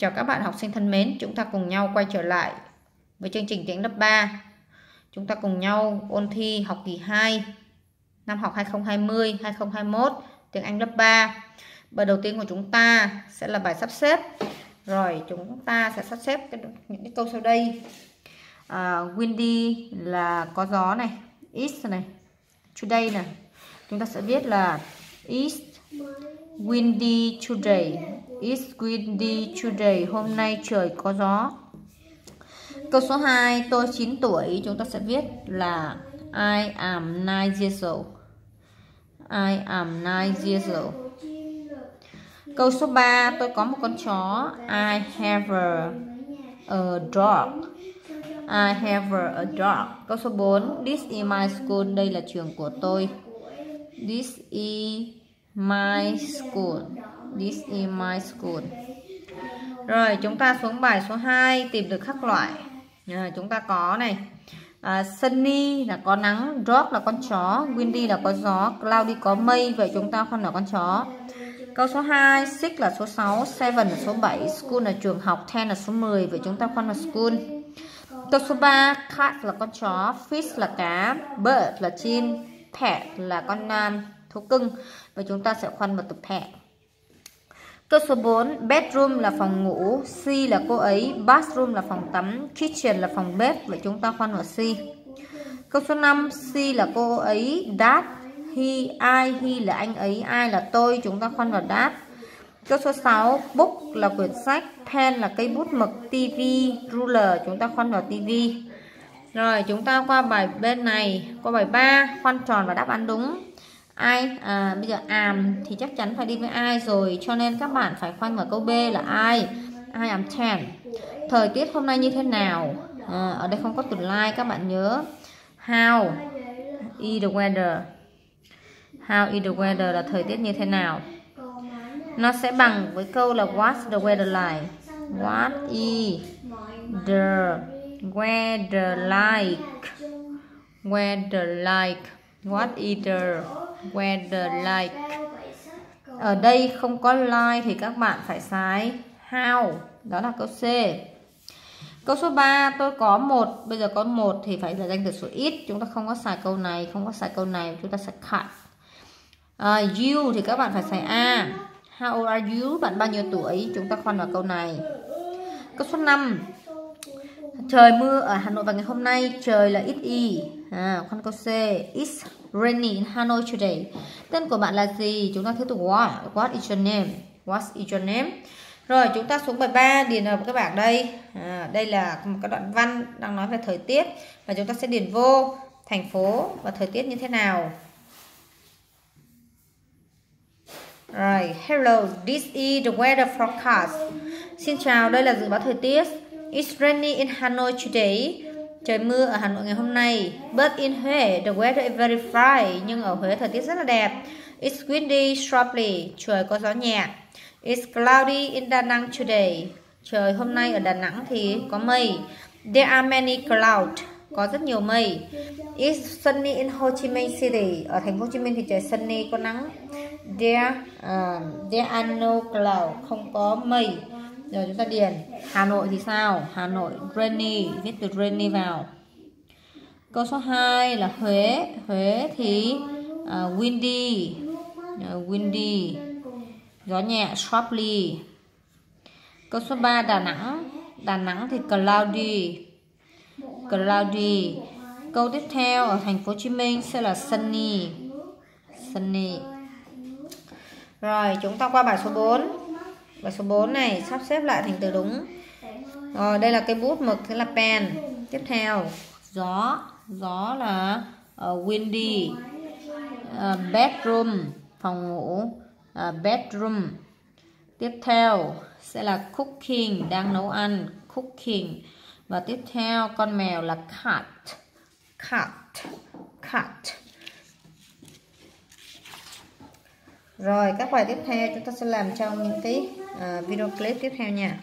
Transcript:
Chào các bạn học sinh thân mến, chúng ta cùng nhau quay trở lại với chương trình tiếng lớp 3. Chúng ta cùng nhau ôn thi học kỳ 2 năm học 2020-2021 tiếng Anh lớp 3. Bài đầu tiên của chúng ta sẽ là bài sắp xếp. Rồi chúng ta sẽ sắp xếp những cái câu sau đây. Uh, windy là có gió này, east này, today này. Chúng ta sẽ viết là east windy today It's windy today. Hôm nay trời có gió. Câu số 2, tôi 9 tuổi, chúng ta sẽ viết là I am 9 years old. I am 9 years old. Câu số 3, tôi có một con chó. I have a, a dog. I have a, dog. Câu số 4, this is my school. Đây là trường của tôi. This is my school. This is my school. Rồi chúng ta xuống bài số 2 tìm được các loại. À, chúng ta có này. À, sunny là có nắng, drop là con chó, windy là có gió, cloudy có mây. Vậy chúng ta phân là con chó. Câu số 2, six là số 6, seven là số 7, school là trường học, ten là số 10. Vậy chúng ta phân là school. Câu số 3, cat là con chó, fish là cá, bird là chim, pet là con nam, thú cưng. Và chúng ta sẽ khoan vào tập pet. Câu số 4, bedroom là phòng ngủ, C là cô ấy, bathroom là phòng tắm, kitchen là phòng bếp, vậy chúng ta khoan vào C. Câu số 5, C là cô ấy, that, he, I, he là anh ấy, ai là tôi, chúng ta khoan vào that. Câu số 6, book là quyển sách, pen là cây bút mực, TV, ruler, chúng ta khoan vào TV. Rồi, chúng ta qua bài bên này, qua bài 3, khoan tròn và đáp án đúng ai à, bây giờ am thì chắc chắn phải đi với ai rồi cho nên các bạn phải khoanh vào câu B là ai? I am 10 thời tiết hôm nay như thế nào? À, ở đây không có từ like các bạn nhớ. How is the weather? How is the weather là thời tiết như thế nào? Nó sẽ bằng với câu là what's the weather like? What is the weather like? Weather like. What is the weather like. Ở đây không có like thì các bạn phải xài how. Đó là câu C. Câu số 3 tôi có một bây giờ có một thì phải là danh từ số ít. Chúng ta không có xài câu này không có xài câu này chúng ta sẽ cut. Uh, you thì các bạn phải xài a. How old are you? Bạn bao nhiêu tuổi? Chúng ta khoan vào câu này. Câu số 5 trời mưa ở Hà Nội vào ngày hôm nay trời là ít y. À, con câu C. It's rainy in Hanoi today. Tên của bạn là gì? Chúng ta thiếu từ what? What is your name? What is your name? Rồi chúng ta xuống bài 3 điền vào các bảng đây. À, đây là một cái đoạn văn đang nói về thời tiết. Và chúng ta sẽ điền vô thành phố và thời tiết như thế nào. Rồi hello this is the weather forecast. Xin chào đây là dự báo thời tiết it's rainy in Hanoi today Trời mưa ở Hà Nội ngày hôm nay. But in Huế, the weather is very fine. Nhưng ở Huế thời tiết rất là đẹp. It's windy sharply. Trời có gió nhẹ. It's cloudy in Da Nang today. Trời hôm nay ở Đà Nẵng thì có mây. There are many clouds. Có rất nhiều mây. It's sunny in Ho Chi Minh City. Ở thành phố Hồ Chí Minh thì trời sunny có nắng. There, uh, there are no clouds. Không có mây rồi chúng ta điền. Hà Nội thì sao? Hà Nội rainy. Viết từ rainy vào. Câu số 2 là Huế. Huế thì uh, windy. Uh, windy. Gió nhẹ sharply. Câu số 3 Đà Nẵng. Đà Nẵng thì cloudy. Cloudy. Câu tiếp theo ở thành phố Hồ Chí Minh sẽ là sunny. Sunny. Rồi chúng ta qua bài số 4 và số 4 này sắp xếp lại thành từ đúng. Rồi đây là cây bút mực thế là pen. Tiếp theo gió. Gió là uh, windy. Uh, bedroom phòng ngủ. Uh, bedroom. Tiếp theo sẽ là cooking đang nấu ăn cooking. Và tiếp theo con mèo là cat cat cat rồi các bài tiếp theo chúng ta sẽ làm trong những cái uh, video clip tiếp theo nha.